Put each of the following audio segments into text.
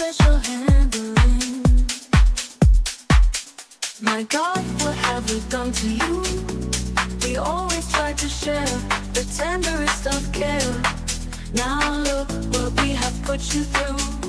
special handling. My God, what have we done to you? We always try to share the tenderest of care. Now look what we have put you through.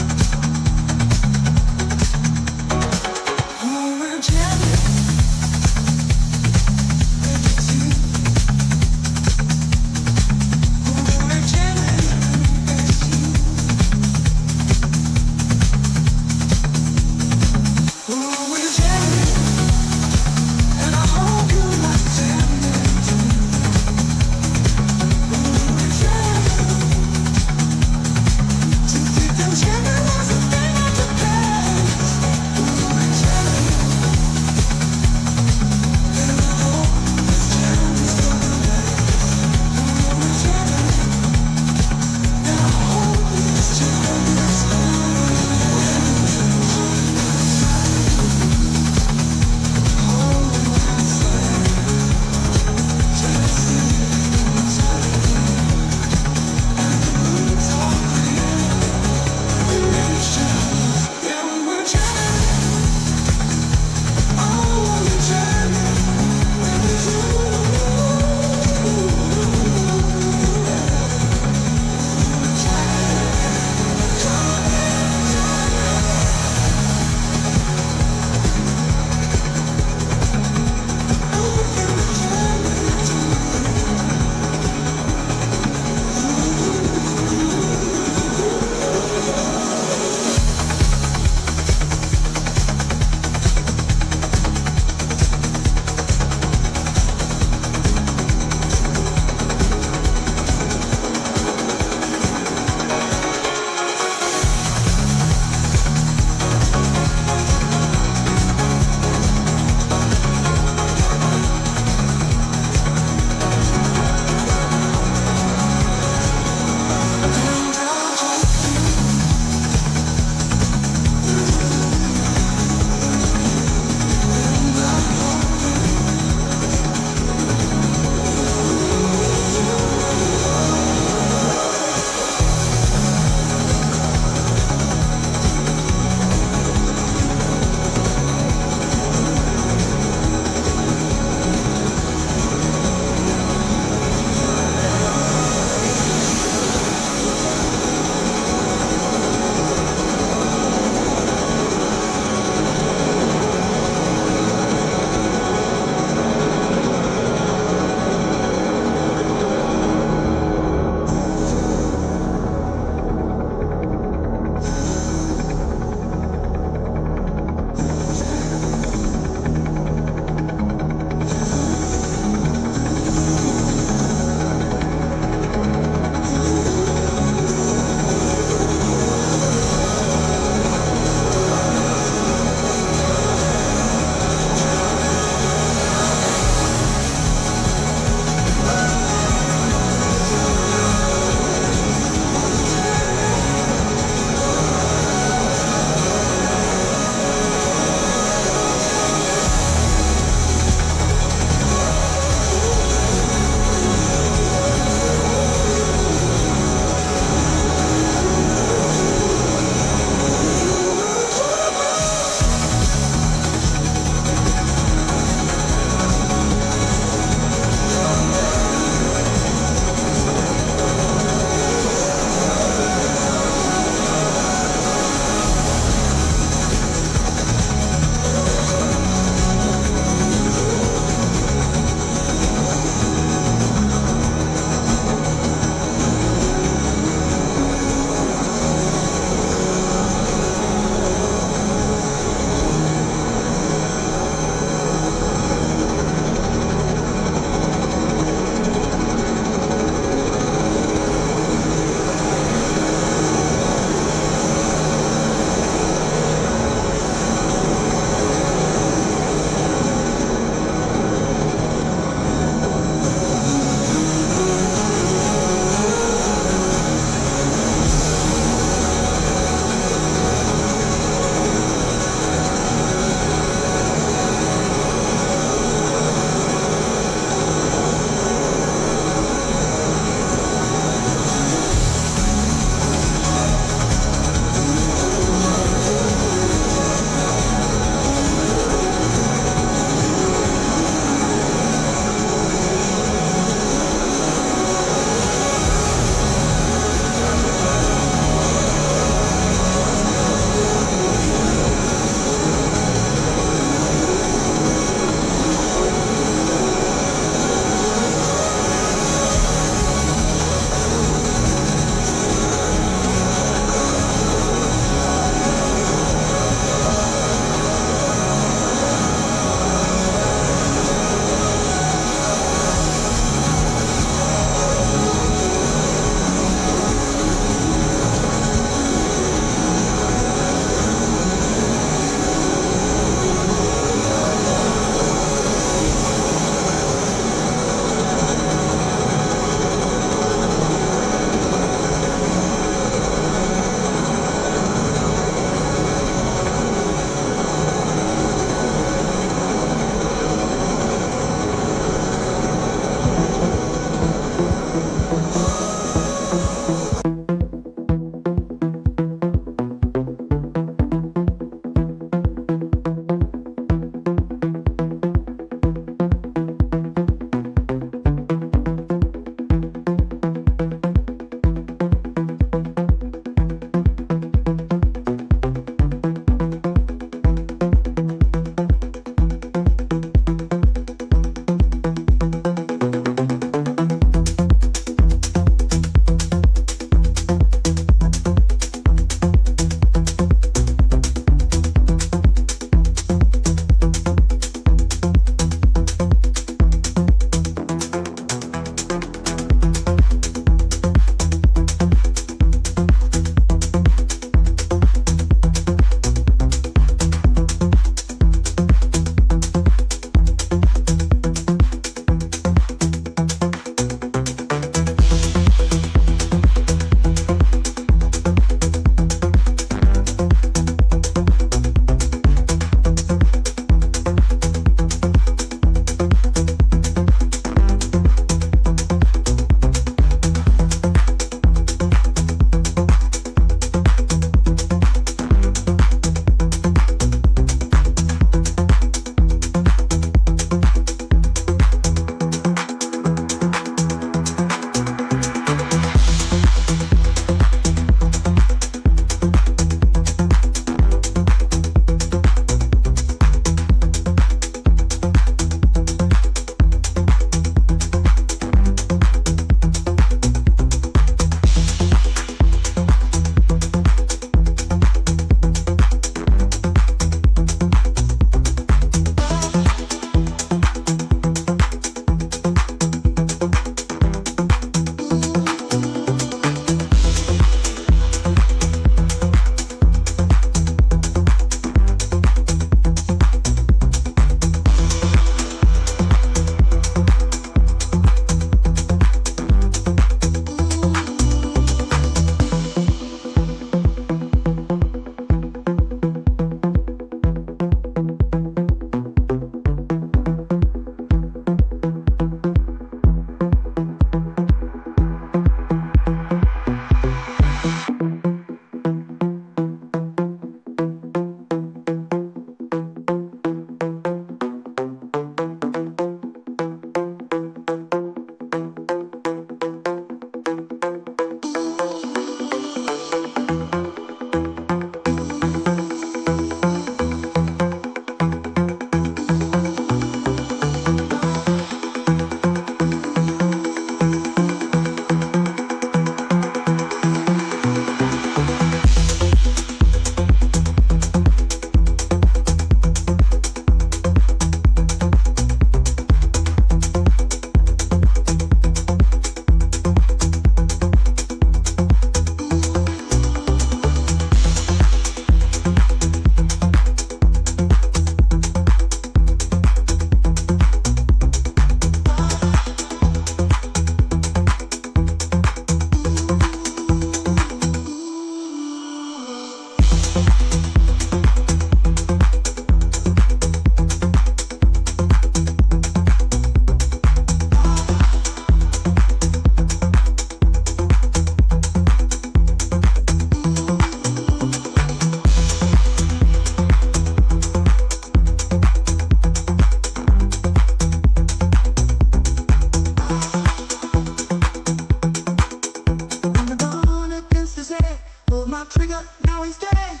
trigger, now he's dead.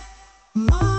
My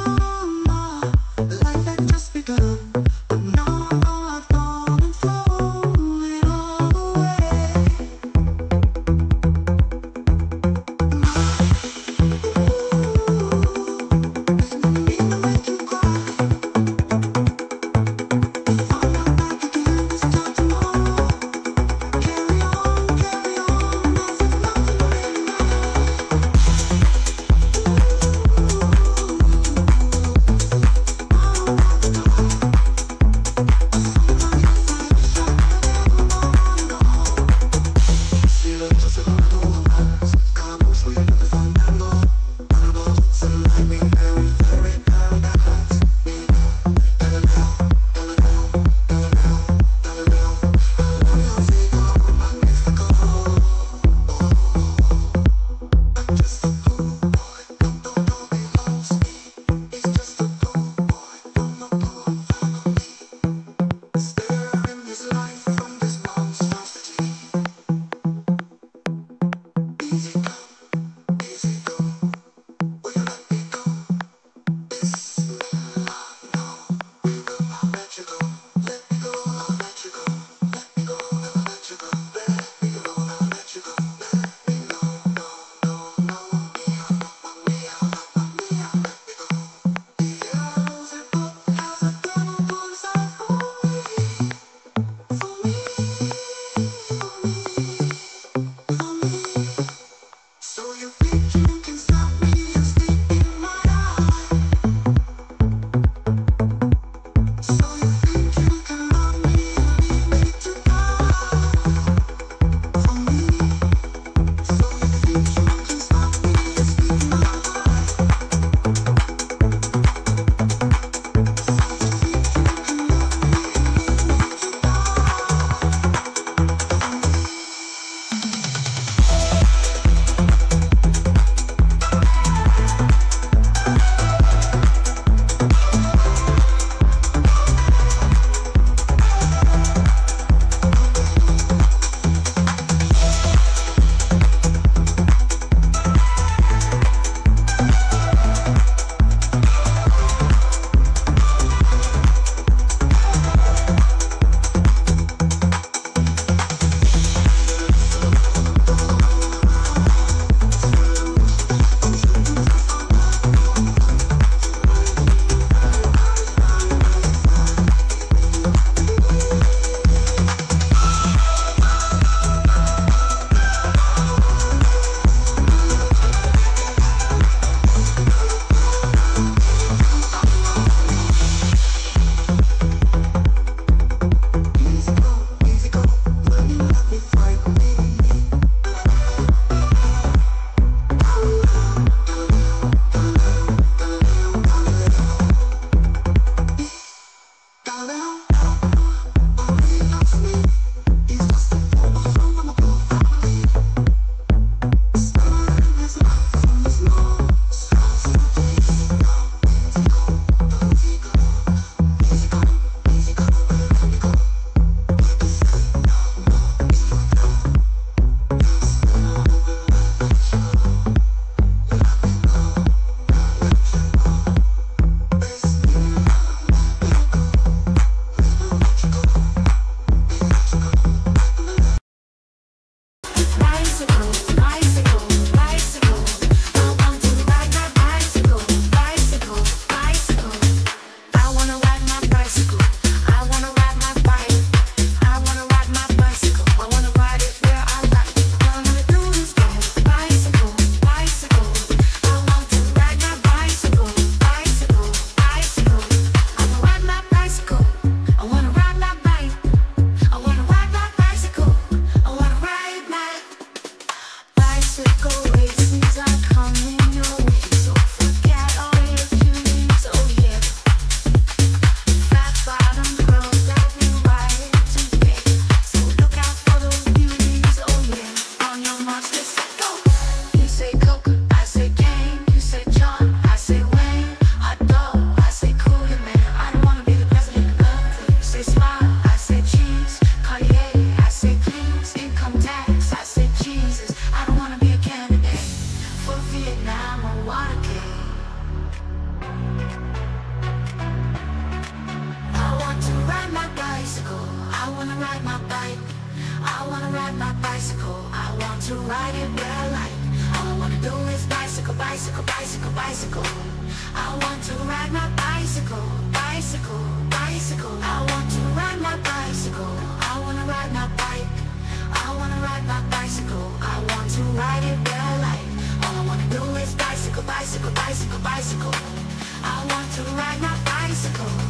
ride it where I like All I wanna do is bicycle, bicycle, bicycle, bicycle. I want to ride my bicycle, bicycle, bicycle. I want to ride my bicycle, I wanna ride my bike. I wanna ride my bicycle, I want to ride it where I like All I wanna do is bicycle, bicycle, bicycle, bicycle. I want to ride my bicycle.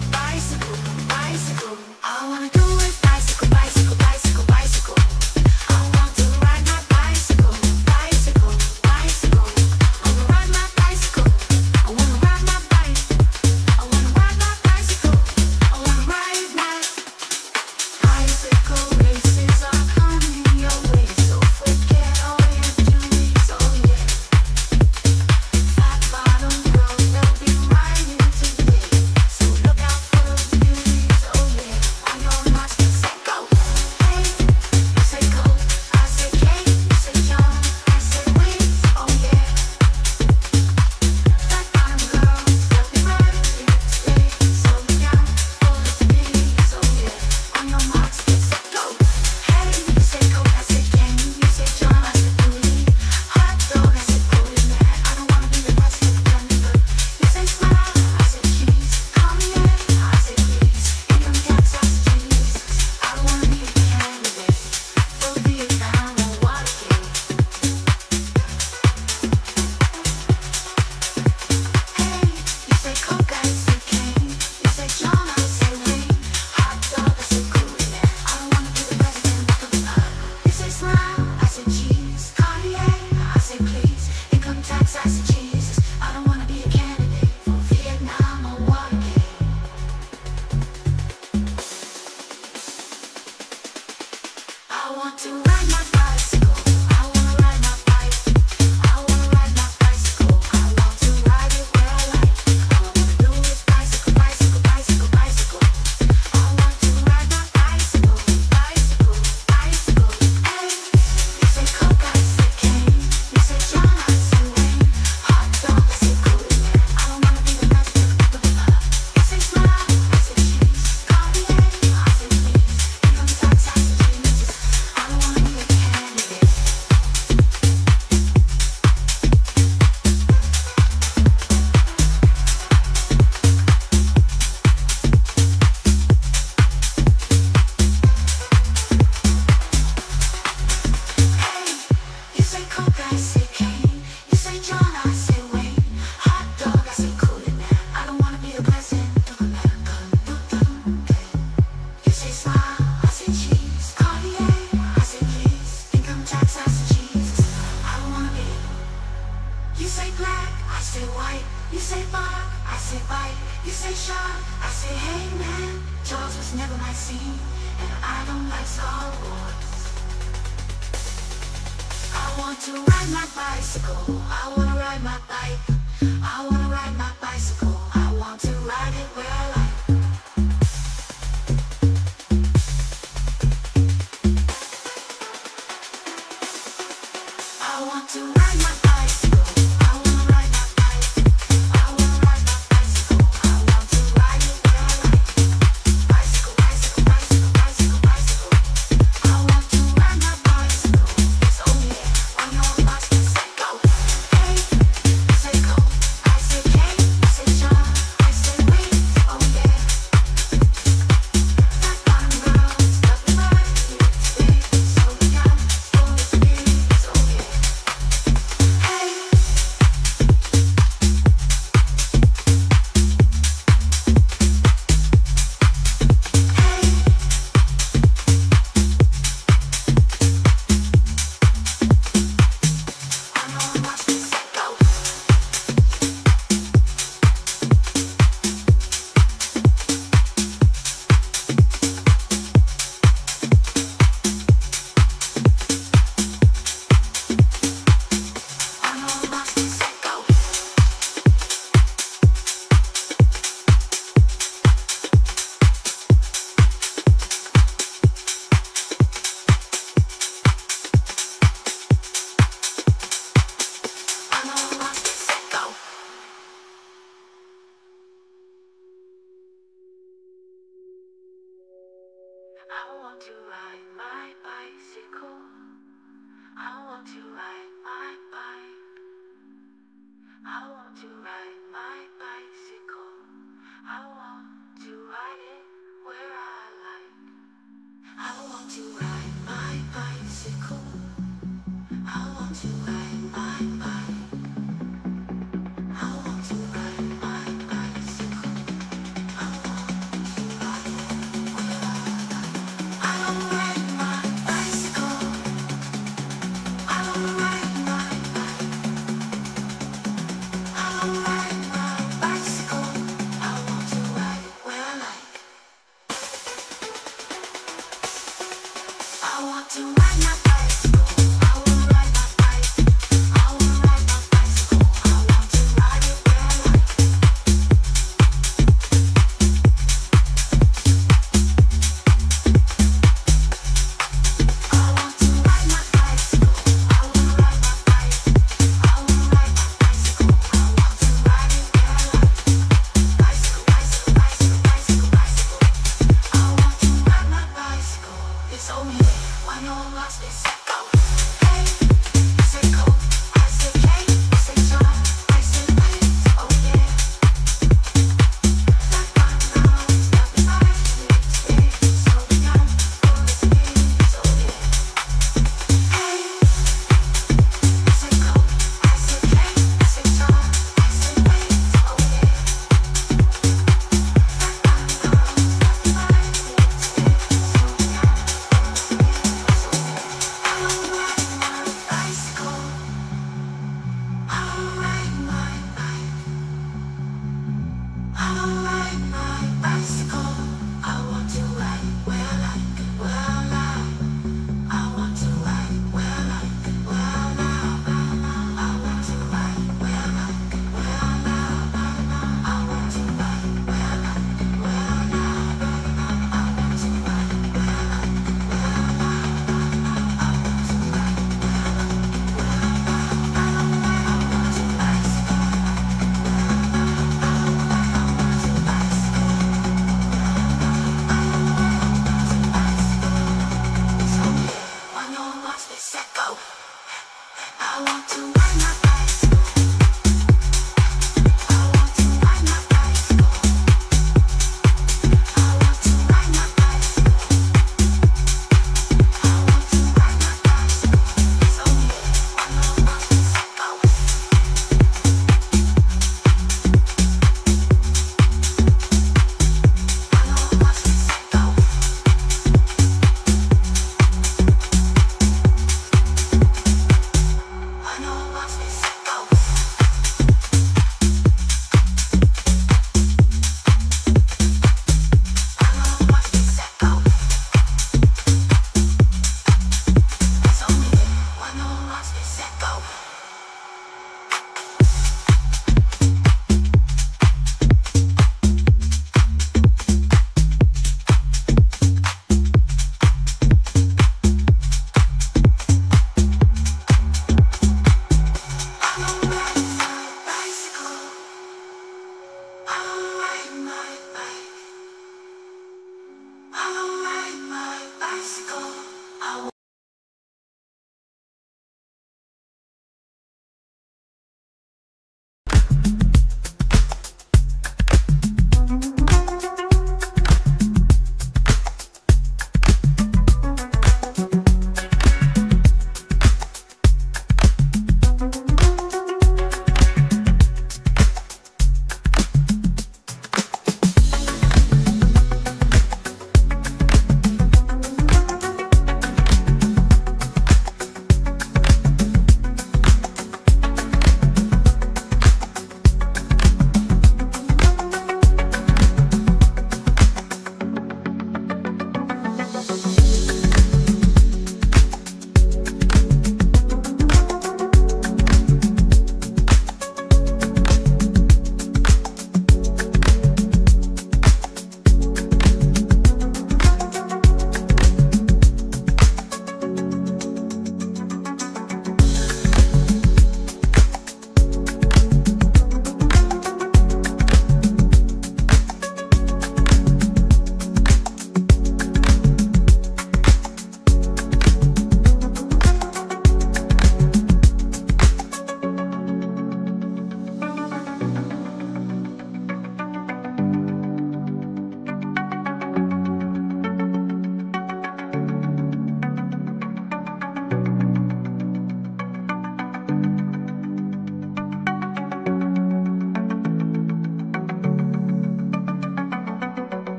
I want to light my eyes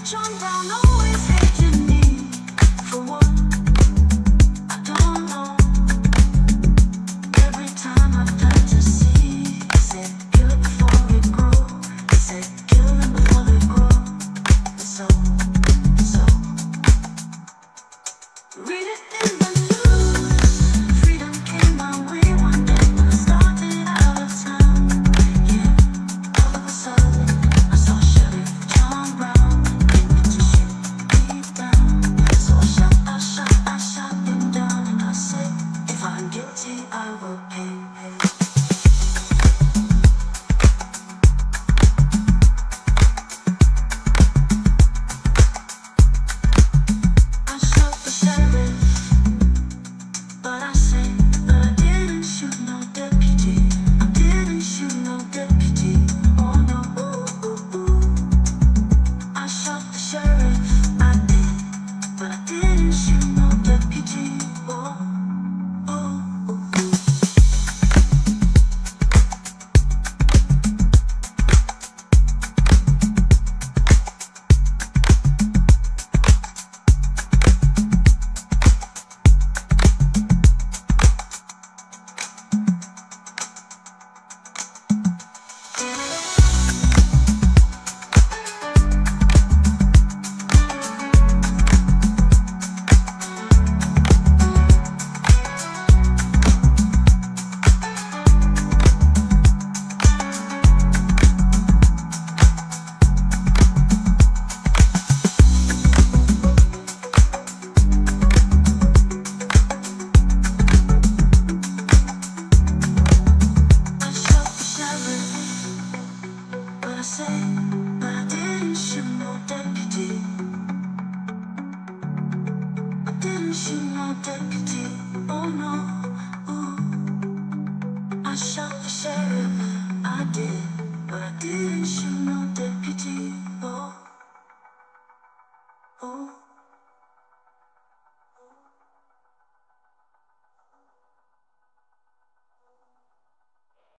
John Brown always hated me for one.